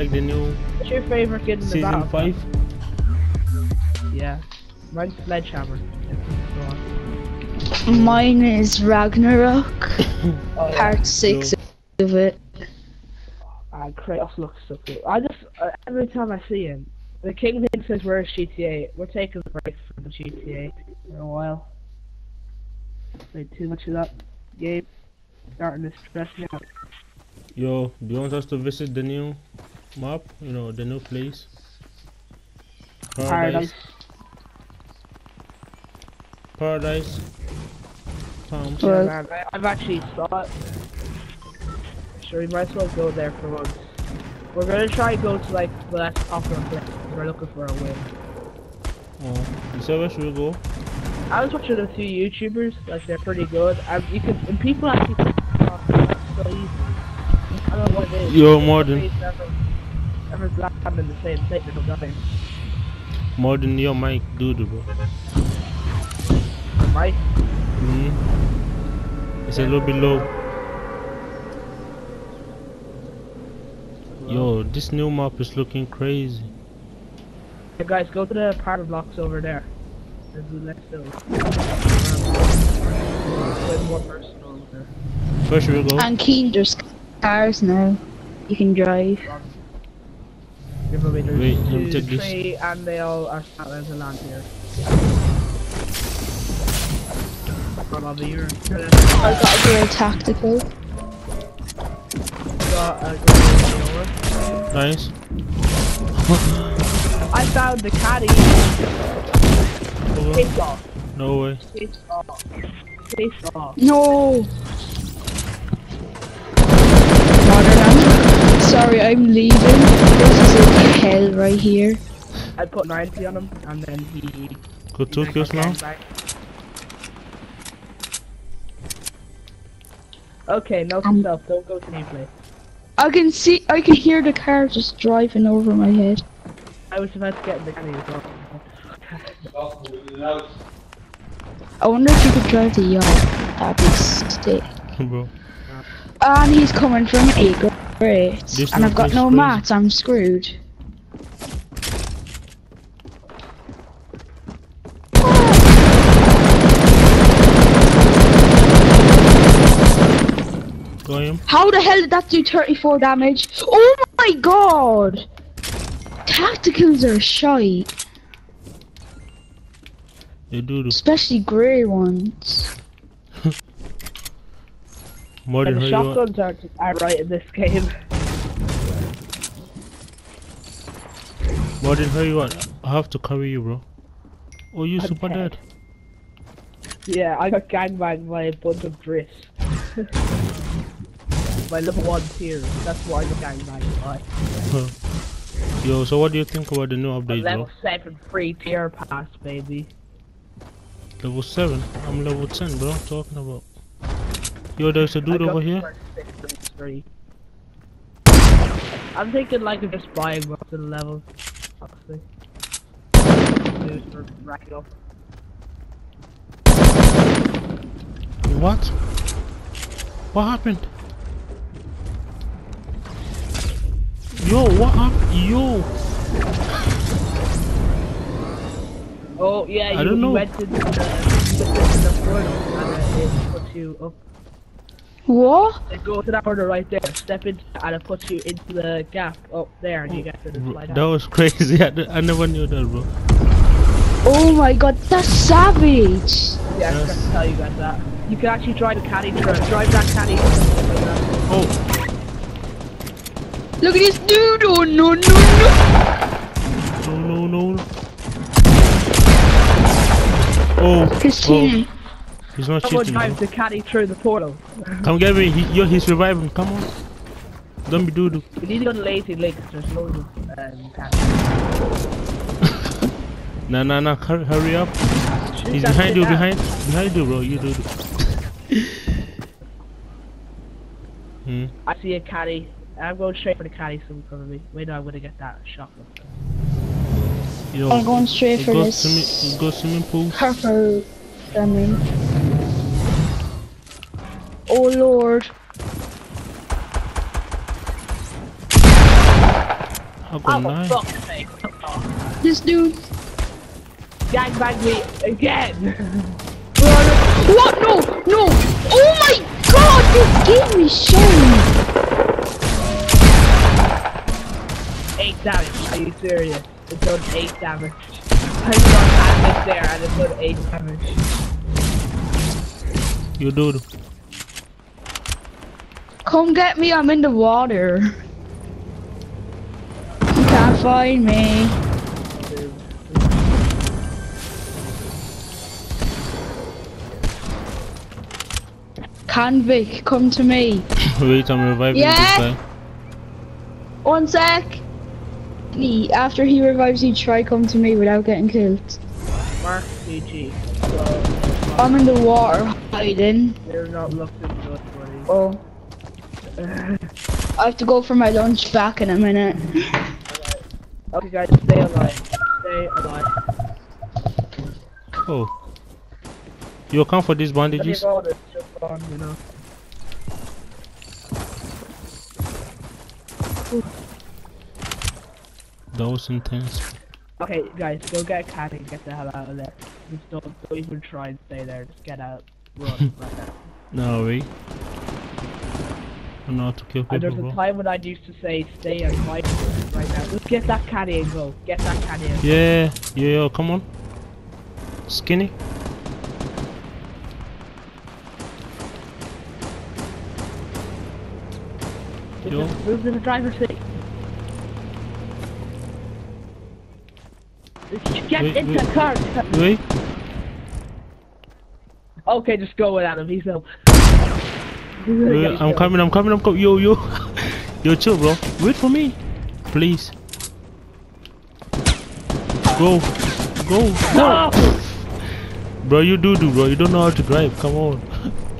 like the new What's your favorite kid in the season battle? five. Yeah. Mine's Sledgehammer. Mine is Ragnarok, Oh, yeah. part six of it. Ah, Kratos looks so cool. I just, uh, every time I see him, the King thinks says where's GTA. We're taking a break from the GTA for a while. Say too much of that game. Starting to stress me out. Yo, do you want us to visit the new map? You know, the new place? Paradise. Paradise. Palms. Yeah, man, I, I've actually saw it. Sure, we might as well go there for once. We're gonna try and go to like the less popular place. We're looking for a win. Oh, you said where should we go? I was watching a few YouTubers, like they're pretty good, and you can, and people actually talk like, so easy. I don't know what it is. Yo, Morden. Everyone's- Everyone's laughing in the same thing, there's no nothing. More than your mic, dude, bro. Mike, hmm It's a little bit low. Yo, this new map is looking crazy. hey guys, go to the part of blocks over there. There's the next hill. There's one person over there. Where should we go? And Keen, there's cars now. You can drive. Give me there's Wait, let me two, take this. three, and they all are starting to land here. Probably you're I got a great tactical. got a good Nice. I found the caddy. Over. Face off. No way. Face off. Face off. No! Sorry, I'm leaving. This is a hell right here. I put 90 on him, and then he. Go two kills now. gangbanged. Okay, note to Um, self, don't go to new place. I can see, I can hear the car just driving over my head. I was about to get in the caddy as well. I wonder if you could drive the yacht. That'd be sick. bro. And he's coming from A Great. This And I've got no crazy. mats, I'm screwed. Go him. How the hell did that do 34 damage? Oh my god! Tacticals are shite, You do do. especially grey ones. More than And the you want. shotguns are, are right in this game. More than who you want. I have to carry you, bro. Oh, you I'm super dead. dead. Yeah, I got gangbanged by a bunch of drifts. My level one tier, that's why I got gangbanged by. Yo, so what do you think about the new update, level bro? 7 free tier pass, baby. Level 7? I'm level 10, bro. I'm talking about. Yo, there's a dude over here. first six and Three. I'm thinking like of just buying most of the levels, honestly. Dude, for racking up. What? What happened? Yo, what up? Yo! Oh yeah, I you, don't you went into the, you went the portal and uh, it puts you up. What? It go to that portal right there, step into and it puts you into the gap up there and you get to the slide that out. was crazy. I never knew that, bro. Oh my god, that's savage! Yeah, I forgot to tell you guys that. You can actually drive the caddy, dri- drive that caddy. Oh, Look at this dude! Oh no no no! no, no, no. Oh, His oh, he's not Someone cheating, drives bro. the caddy through the portal. Come get me. He, yo, he's reviving. Come on. Don't be doo-doo. We need to go to Lazy Links, there's loads of um, caddies. Nah, nah, nah. Hurry, hurry up. Shoot He's that behind you, down. behind, behind you, bro. You do. hmm. I see a caddy. I'm going straight for the caddy swim probably. Wait, no, I'm gonna get that shot. Yo, I'm going straight for go this. Swimming, go swimming pool. Purple swimming. Oh lord. I got nine. Fuck. This dude. Gangbang me again. what? No! No! Oh my god! You gave me shame! 8 damage. Are you serious? It done 8 damage. I done damage there and it done 8 damage. You do. Come get me, I'm in the water. You can't find me. Canvic, come to me. Wait, I'm reviving yeah. this guy. One sec. He- After he revives you, try come to me without getting killed. Mark CG. So, I'm in the water hiding. they're not looking good, buddy. Oh. I have to go for my lunch back in a minute. Okay, guys, stay alive. Stay alive. Oh. You account for these Let me bandages? Roll this just on, you know. That was intense. Okay, guys, go get a caddy and get the hell out of there. Just don't, don't even try and stay there. Just get out. Run right now. No, wait. I know how to kill And people, there's a time when I used to say stay and fight right now. Just get that caddy and go. Get that caddy and Yeah, yeah, yeah, come on. Skinny. Yo. Move to the driver's seat. Get Wait, into wait. the car. Wait. Okay, just go without him. He's no. Wait, I'm coming, I'm coming, I'm coming. Yo, yo. yo, chill, bro. Wait for me. Please. Go. Go. No! Bro, you do do, bro. You don't know how to drive. Come on.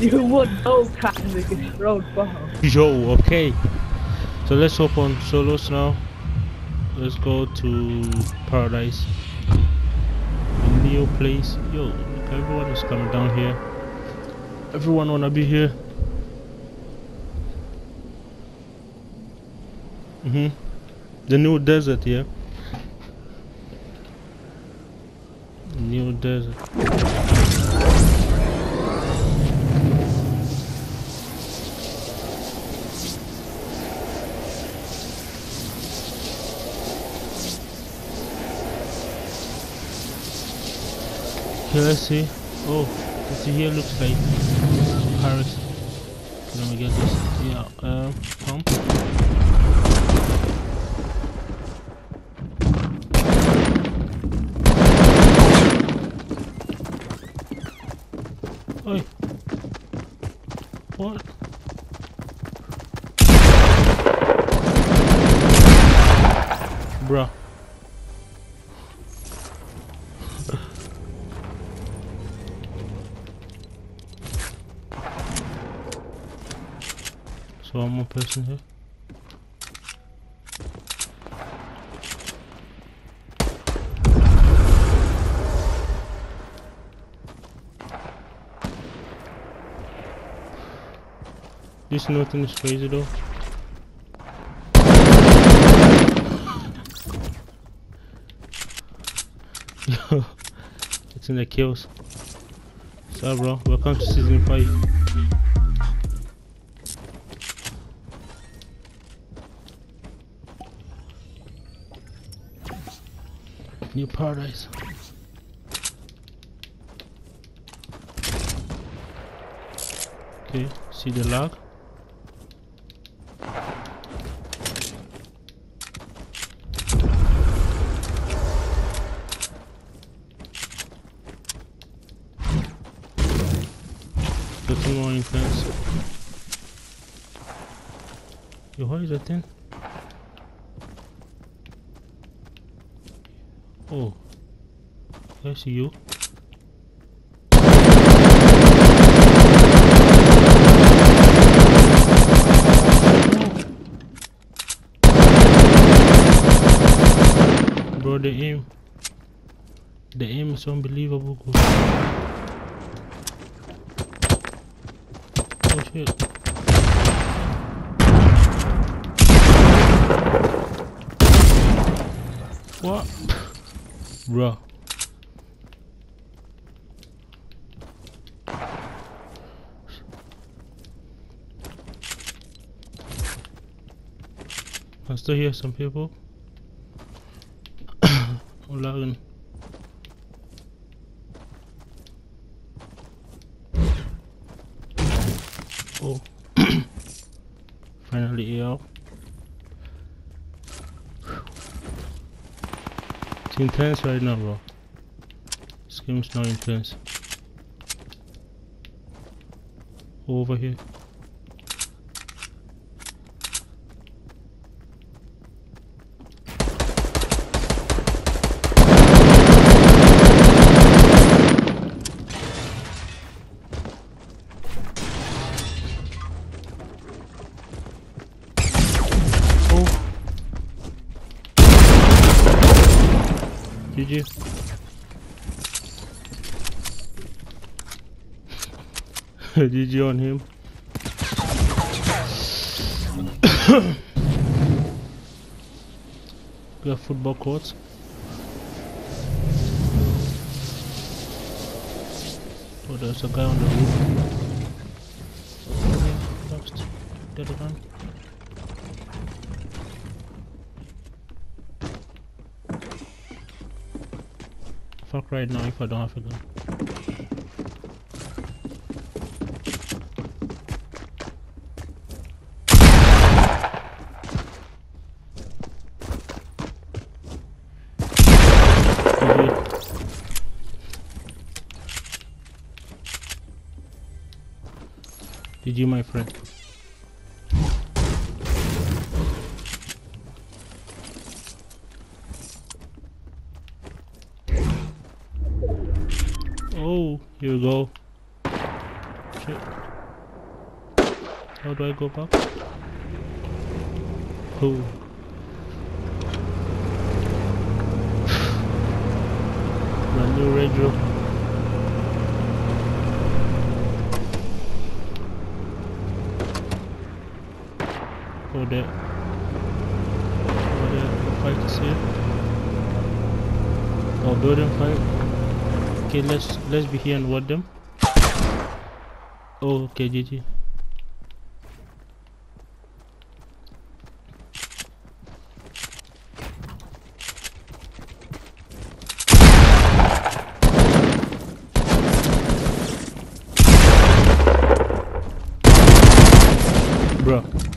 You would know Catholic is road bomb. Yo, okay. So let's hop on solos now. Let's go to paradise. A new place. Yo, everyone is coming down here. Everyone wanna be here. Mm-hmm. The new desert, yeah. New desert. See. Oh, this here looks like Paris. Let me get this. Yeah, um, pump. Oi. What? Bruh. One more person here. This nothing is crazy though. Yo, it's in the kills. So bro, welcome to season 5. New paradise. Okay, see the log? Getting more intense. Yo, what is that thing? Oh, I see you. Bro, the aim, the aim is unbelievable. Oh shit. Ah, bruh. I still hear some people. I'm lagging. Oh. Finally out. Intense right now, bro. This game's not intense. Over here. Oh. GG. GG on him. we have football courts. Oh, there's a guy on the roof. Okay, lost. Dead Fuck right now if I don't have a gun. GG. My friend. Oh, here we go. Shit. How do I go back? Oh. My new radio. Oh, there. Oh, there. The fight is here. Oh, building fight. Okay, let's let's be here and watch them. Oh, okay, GG. Bruh.